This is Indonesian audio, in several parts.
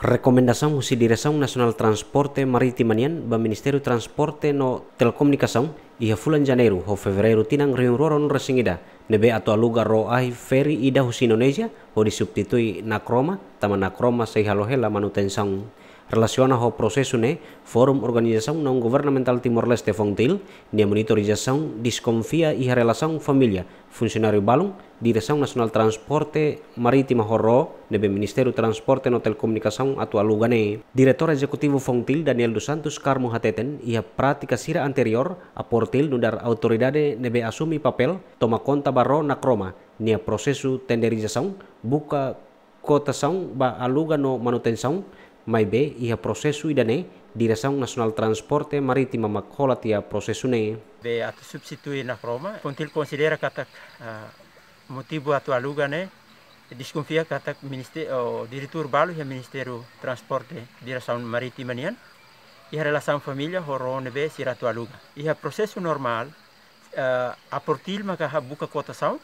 Recomendação husi Direção Nacional Transporte Maritimanian ba Ministério Transporte no Telecomunicação ia fulan janeiro ho fevereiro tinang riung roron resingida nebe atau aluga ro ai ferry ida husi Indonesia ho disubstitui nakroma tama nakroma sei halohela manutenção relaciona ao processo né Fórum Organização Não Governamental Timor-Leste Fontil, nia monitorização desconfia e relação família, funcionário balão, Direção Nacional Transporte Marítimo Horro, nebe Ministério Transporte no Telecomunicação atual Lugane. Diretor Executivo Fontil Daniel dos Santos Carmo Hateten e a prática sira anterior a Portil nudar autoridade nebe assumi papel toma conta barro na croma, nia processo tenderização, buka cotação ba aluga no manutenção mai be ia prosesu idane Direção Nacional Transporte Marítimo makhola tia prosesu ne. Be atu substitui na Roma, kontil considera kata uh, motivo atu aluga ne desconfia kata minister o diretor balu ya Ministério Transporte Direção Marítima nian ia relação família horone be siratu aluga. Ia processo normal uh, a portil maka buka cotação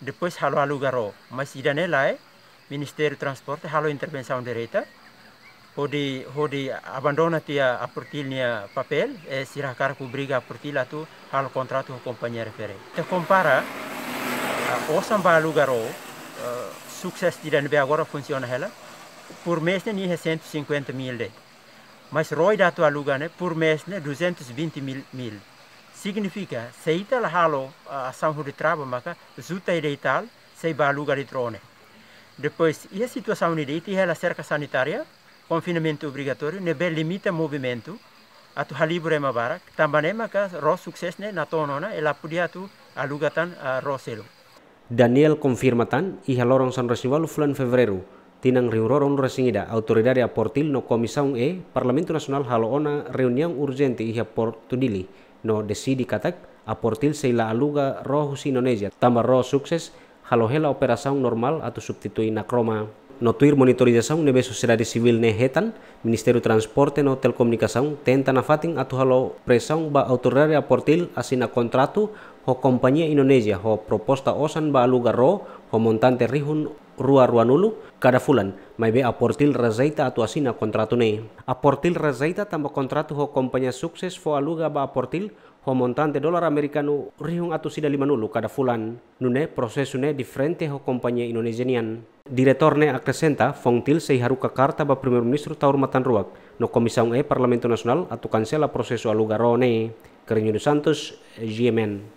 depois halo aluga ro, mas idane lai Ministério Transporte halo intervenção direita hodi hodi abandona tia a portilha papel eh, e siracar cobriga a portilha tu hal contrato com companheiro fere te compara eh, o samba lugaro uh, eh, sucesso de NB agora funciona ela por mês nem é 150 mil de. Mas roi da tua lugar né por mês né 220 mil mil. Significa se ital halo a São Rui de Traba maca zuta e ital se baluga de trone. Depois e a situação de ela cerca sanitária confinamento obrigatório nebe limita movimento. Atu halibure mabarak tambane maka ro sukses ne natonona ela pudia tu alugatan uh, ro selo Daniel confirmatan i halorong san resivalu fulan fevereru tinang riurorong resingida autoridade a portil no comissão e Parlamento Nacional haloona reunião urgente i portudili no decidi katak a portil seila aluga ro Indonesia. Tamba ro sukses halohela operação normal atu substitui na kroma notuir monitorização nebe sociedade civil ne hetan Ministério Transporte no Telecomunicação tenta na fatin atu halo pressão ba autoridade a portil asina contrato ho companhia Indonesia ho proposta osan ba lugar ro ho montante rihun rua rua nulu kada fulan mai be a portil razaita atu asina contrato ne a portil razaita tamba contrato ho companhia sukses fo aluga ba a portil ho montante dolar americano rihung atu sida lima nulu kada fulan nune prosesune diferente ho companhia indonesianian. Diretorne acrescenta Fontil se haruka carta ba primeiro ministro taur matan ruak. No Comissão e Parlamento Nacional atu cancela processo alugarone Carinho dos Santos, GMN.